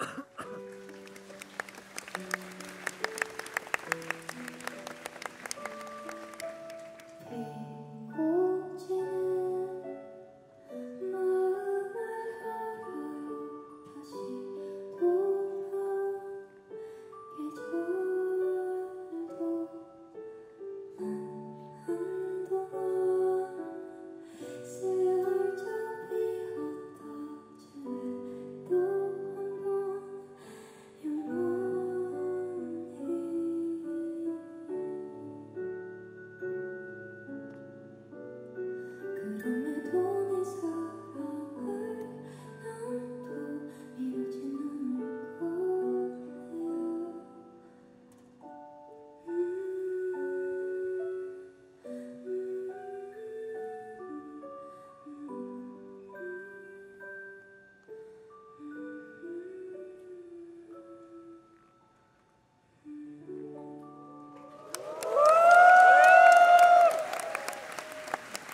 Yeah.